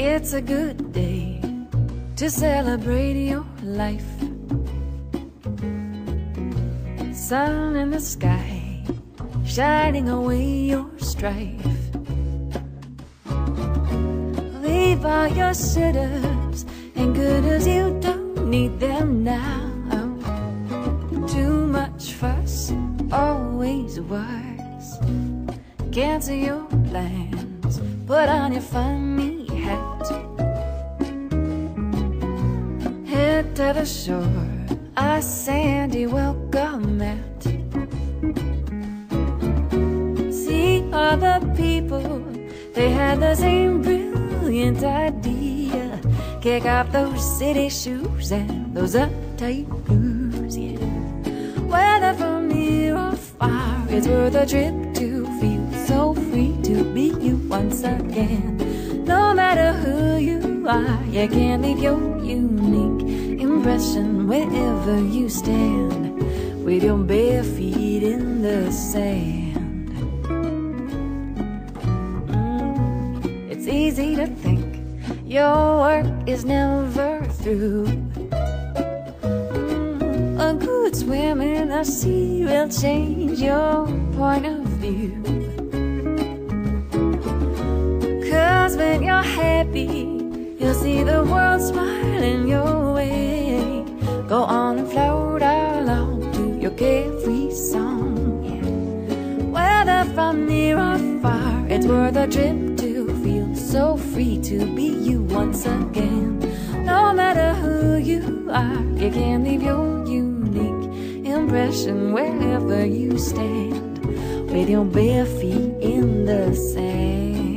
It's a good day to celebrate your life. Sun in the sky, shining away your strife. Leave all your sitters and good as you don't need them now. Too much fuss, always worse. Cancel your plans, put on your funny hat. Head to the shore, a sandy welcome mat. See all the people, they had the same brilliant idea. Kick off those city shoes and those uptight blues, yeah. Whether from near or far, it's worth a trip to feel so free to be you once again. You can't leave your unique impression wherever you stand with your bare feet in the sand. Mm, it's easy to think your work is never through. Mm, a good swim in the sea will change your point of view. Cause when you're happy, you'll see the world smiling your way. Go on and float along to your carefree song. Yeah. Whether from near or far, it's worth a trip to feel so free to be you once again. No matter who you are, you can leave your unique impression wherever you stand with your bare feet in the sand.